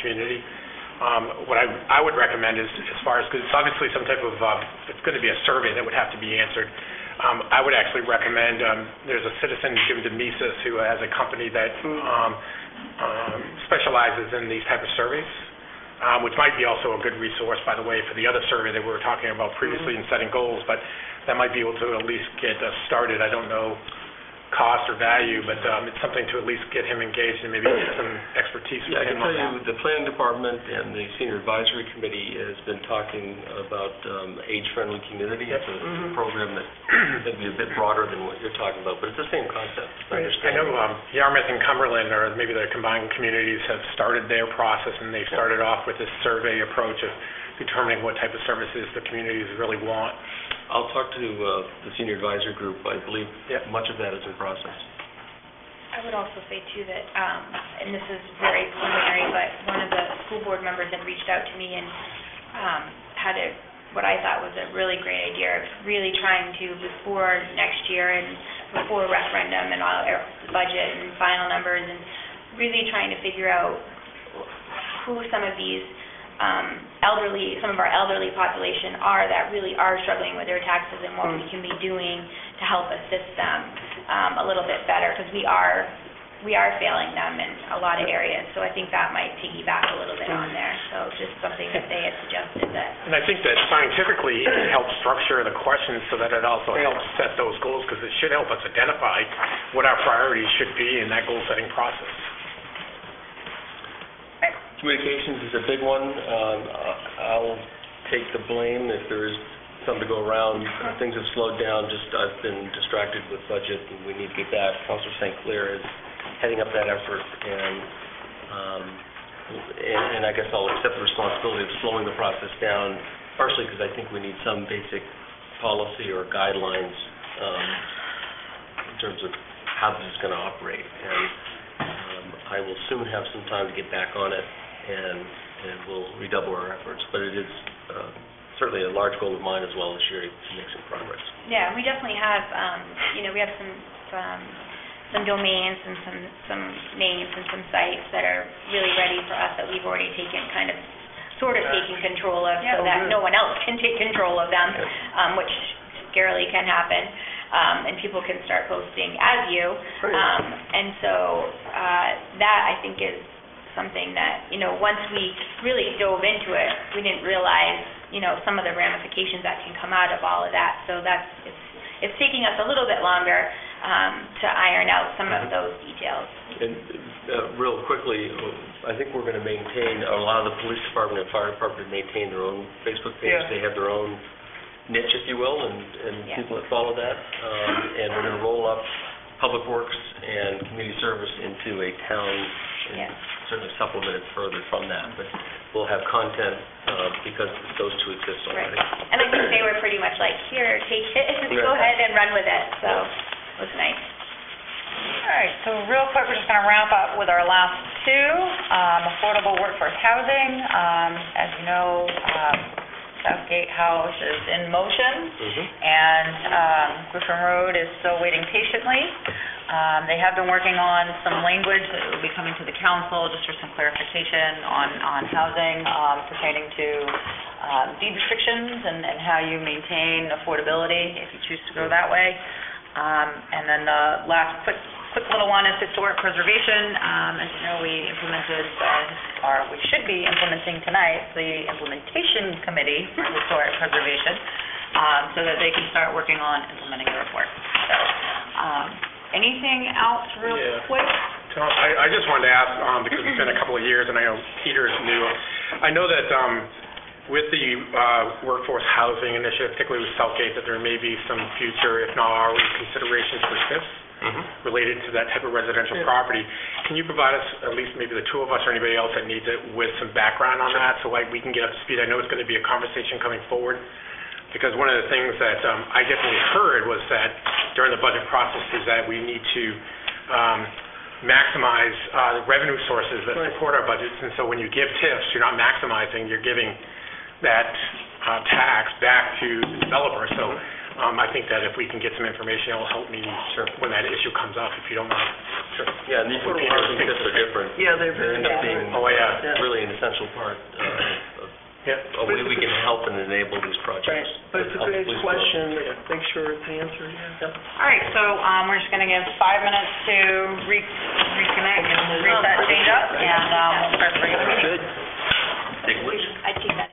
community. Um, What I I would recommend is, as far as, because it's obviously some type of, um, it's going to be a survey that would have to be answered. Um, I would actually recommend, um, there's a citizen, Jim Demesis, who has a company that um, um, specializes in these type of surveys, um, which might be also a good resource, by the way, for the other survey that we were talking about previously in setting goals, but that might be able to at least get us started. I don't know cost or value, but um, it's something to at least get him engaged and maybe get some expertise Yeah, I can tell you, the planning department and the senior advisory committee has been talking about um, age-friendly community. It's a Mhm. program that could be a bit broader than what you're talking about, but it's the same concept. I know um, Yarmouth and Cumberland, or maybe the combined communities, have started their process, and they've started off with this survey approach of determining what type of services the communities really want. I'll talk to uh, the senior advisory group. I believe Yep. much of that is in process. I would also say too that, um, and this is very preliminary, but one of the school board members had reached out to me and um, had a, what I thought was a really great idea of really trying to, before next year and before referendum and all, er, budget and final numbers, and really trying to figure out who some of these um, elderly, some of our elderly population are that really are struggling with their taxes and what we can be doing to help assist them um, a little bit better, because we are, we are failing them in a lot of areas. So I think that might piggyback a little bit on there. So just something that they had suggested that, And I think that scientifically, it helps structure the questions so that it also helps set those goals, because it should help us identify what our priorities should be in that goal-setting process. Communications is a big one. Um, I'll take the blame if there is some to go around. Uh, Things have slowed down, just I've been distracted with budget, and we need to get that. Councilor St. Clair is heading up that effort, and, um, and and I guess I'll accept the responsibility of slowing the process down, partially because I think we need some basic policy or guidelines um, in terms of how this is going to operate. And um, I will soon have some time to get back on it, and, and we'll redouble our efforts. But it is uh, certainly a large goal of mine as well this year to make some progress. yeah, we definitely have, um, you know, we have some, some some domains and some, some names and some sites that are really ready for us that we've already taken kind of, sort of taking control of, Yeah, so that good. no one else can take control of them, Okay. um, which scarily can happen, um, and people can start posting as you. Um, and so, uh, that I think is something that, you know, once we really dove into it, we didn't realize, you know, some of the ramifications that can come out of all of that. So that's, it's, it's taking us a little bit longer, um, to iron out some of Mhm. those details. And uh, real quickly, I think we're going to maintain, a lot of the police department and fire department maintain their own Facebook page. Yeah. They have their own niche, if you will, and, and Yeah. people that follow that. Um, And we're going to roll up Public Works and Community Service into a town, Yeah. And certainly supplement it further from that. But we'll have content uh, because those two exist already. Right. already. And I think they were pretty much like, here, take it, go ahead and run with it, so it was nice. All right, so real quick, we're just going to wrap up with our last two, um, affordable workforce housing. Um, As you know, um, Southgate House is in motion, Mhm. and um, Griffin Road is still waiting patiently. Um, They have been working on some language that will be coming to the council, just for some clarification on, on housing um, pertaining to um, deed restrictions and, and how you maintain affordability if you choose to go that way. Um, And then the last quick, quick little one is historic preservation. Um, As you know, we implemented, uh, or we should be implementing tonight, the implementation committee for historic preservation, um, so that they can start working on implementing the report. So, um, anything else real Yeah. quick? Tom, I I just wanted to ask, um, because it's been a couple of years, and I know Peter is new. I know that um, with the uh, workforce housing initiative, particularly with Southgate, that there may be some future, if not already, considerations for TIFs Mhm. related to that type of residential Yeah. property. Can you provide us, at least maybe the two of us or anybody else that needs it, with some background on that, so like we can get up to speed? I know it's going to be a conversation coming forward, because one of the things that um, I definitely heard was that during the budget process is that we need to um, maximize uh, the revenue sources that Right. support our budgets, and so when you give TIFs, you're not maximizing, you're giving that uh, tax back to the developer. So um, I think that if we can get some information, it'll help me Sure. when that issue comes up, if you don't mind. Sure. Yeah, and the affordable housing TIFs are different. Yeah, they're very end different. Oh, yeah. Yeah. really an essential part uh, of yeah. a way we can help and enable these Right, projects. but it's a great police question, make sure it's answered, yeah. All right, so um, we're just going to give five minutes to re- reconnect and reset data, and um, we'll start the regular meeting. Good. I take that.